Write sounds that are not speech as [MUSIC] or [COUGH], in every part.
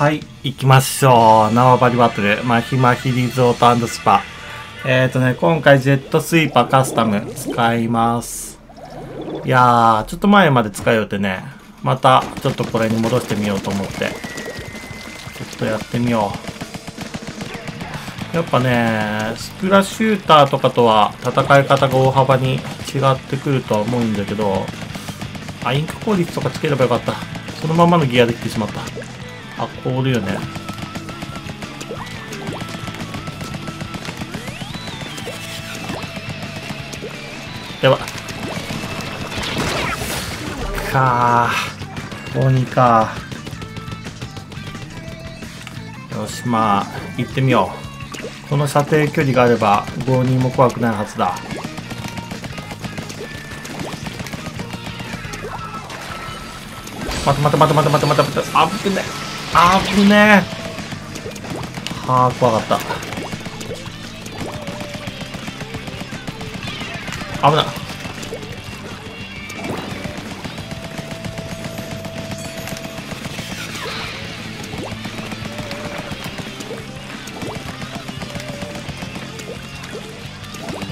はい、行きましょう。縄張りバトル、マヒマヒリゾートスパ。えっ、ー、とね、今回ジェットスイーパーカスタム使います。いやー、ちょっと前まで使いよってね、またちょっとこれに戻してみようと思って、ちょっとやってみよう。やっぱね、スプラシューターとかとは戦い方が大幅に違ってくるとは思うんだけど、あ、インク効率とかつければよかった。そのままのギアできてしまった。あ、凍るよね。やば。かー。鬼かよし、まあ、行ってみよう。この射程距離があれば、5人も怖くないはずだ。待て待て待て待て待て待て待て。あぶね。あぶねえ。はあ怖かった。危ない。こ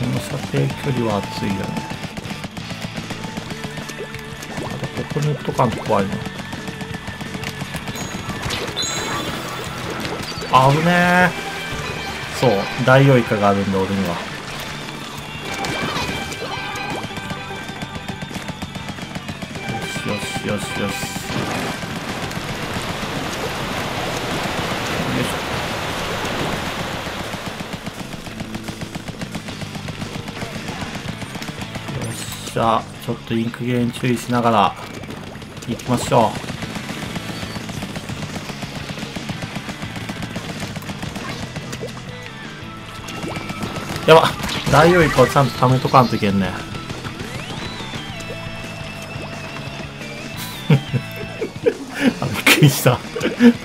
の射程距離は熱いよね。あとここに行っとかんと怖いな。危ねえ。そうダイオウイカがあるんだ俺には。よしよしよしよし。よっしゃ。ちょっとインクゲーに注意しながら行きましょう。やば。大王イカをちゃんと貯めとかんといけんね。[LAUGHS] びっくりした。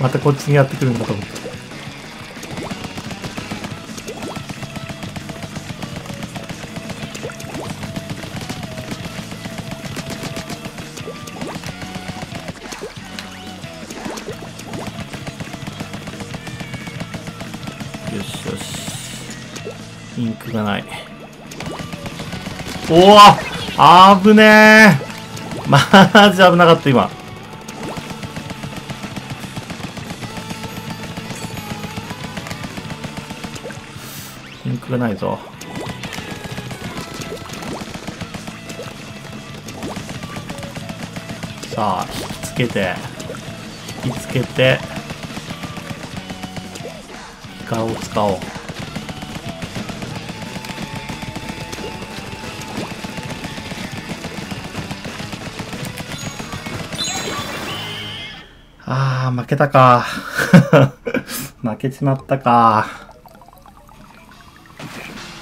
またこっちにやってくるんだと思って。インクがない。おおあぶねえマジ危なかった、今。インクがないぞ。さあ、引きつけて、引きつけて、イカを使おう。あー、負けたか。[LAUGHS] 負けちまったか。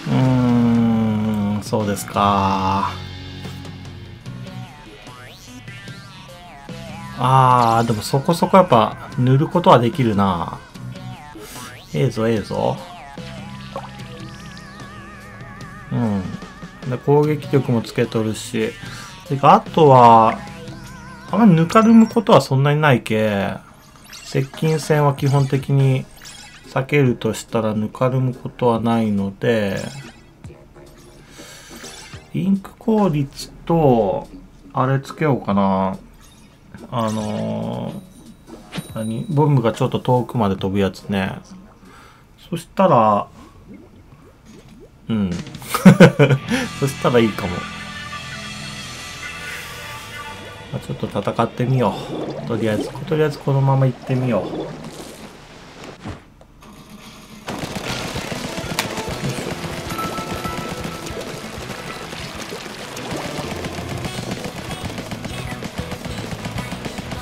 うーん、そうですか。あー、でもそこそこやっぱ塗ることはできるな。ええぞ、ええぞ。うん。で攻撃力もつけとるし。てか、あとは、あんまりぬかるむことはそんなにないけ、接近戦は基本的に避けるとしたらぬかるむことはないので、インク効率と、あれつけようかな。あのー、何？ボムがちょっと遠くまで飛ぶやつね。そしたら、うん。[LAUGHS] そしたらいいかも。ちょっと戦ってみよう。とりあえずとりあえずこのまま行ってみよう。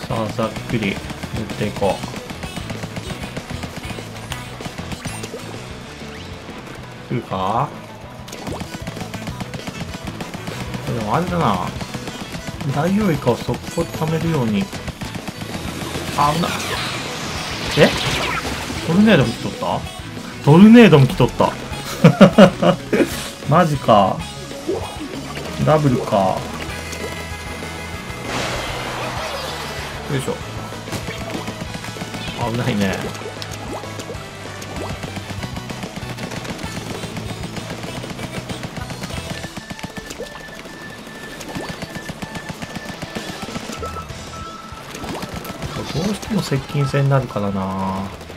さあざっくり塗っていこう。来るか？でもあれだな。ダイオウイカを速攻で貯めるように。危な。いえ？トルネードも来とった？トルネードも来とった。[LAUGHS] マジか。ダブルか。よいしょ。危ないね。もう接近戦になるからな。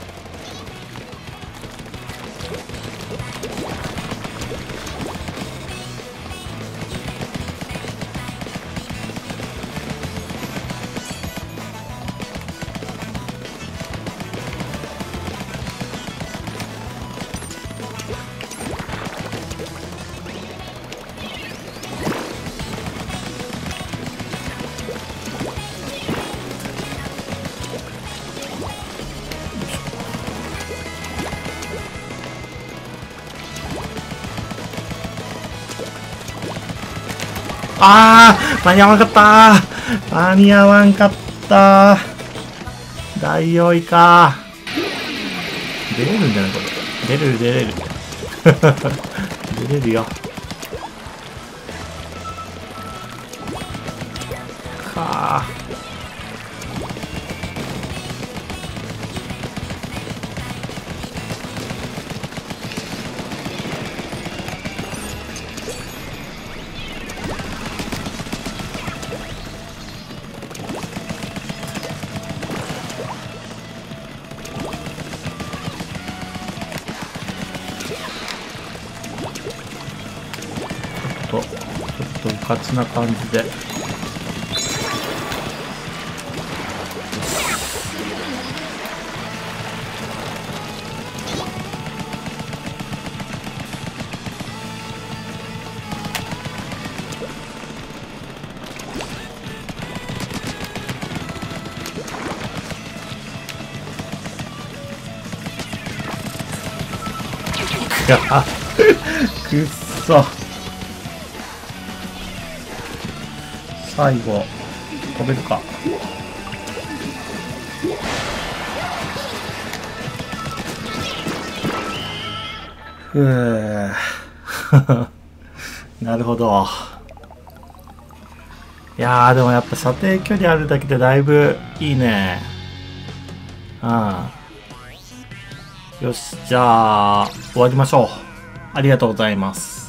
あー間に合わんかった。間に合わんかった。大王位か。出れるんじゃないこれ。出れる出れる。出れる [LAUGHS] よ。かあかつな感じで。や [LAUGHS] くっそ。最後飛べるか。ふう [LAUGHS] なるほど。いやでもやっぱ射程距離あるだけでだいぶいいね。うん。よしじゃあ終わりましょう。ありがとうございます。